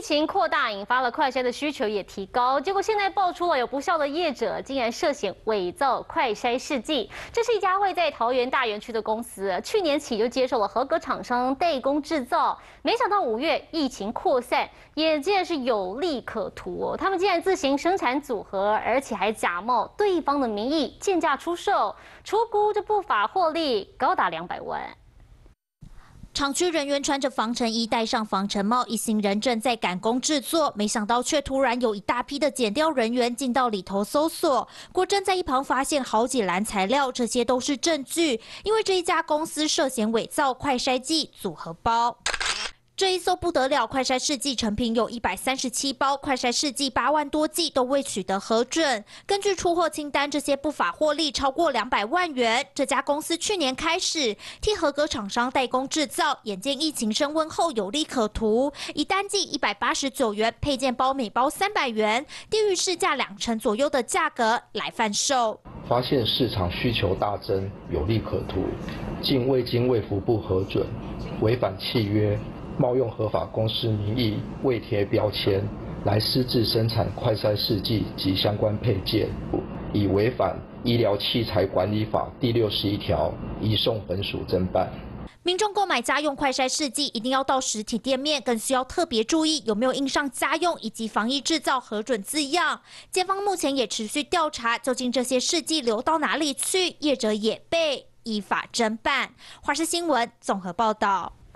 疫情扩大，引发了快筛的需求也提高，结果现在爆出了有不孝的业者竟然涉嫌伪造快筛试剂。这是一家位在桃园大园区的公司，去年起就接受了合格厂商代工制造，没想到五月疫情扩散，眼见是有利可图哦，他们竟然自行生产组合，而且还假冒对方的名义贱价出售，出估这不法获利高达两百万。厂区人员穿着防尘衣，戴上防尘帽，一行人正在赶工制作，没想到却突然有一大批的剪掉人员进到里头搜索。郭真在一旁发现好几篮材料，这些都是证据，因为这一家公司涉嫌伪造快筛剂组合包。这一艘不得了，快筛试剂成品有一百三十七包，快筛试剂八万多剂都未取得核准。根据出货清单，这些不法获利超过两百万元。这家公司去年开始替合格厂商代工制造，眼见疫情升温后有利可图，以单剂一百八十九元，配件包每包三百元，低于市价两成左右的价格来贩售。发现市场需求大增，有利可图，竟未经卫福部核准，违反契约。冒用合法公司名义未贴标签，来私自生产快筛试剂及相关配件，已违反医疗器材管理法第六十一条，移送本署侦办。民众购买家用快筛试剂，一定要到实体店面，更需要特别注意有没有印上家用以及防疫制造核准字样。检方目前也持续调查，究竟这些试剂流到哪里去，业者也被依法侦办。华视新闻综合报道。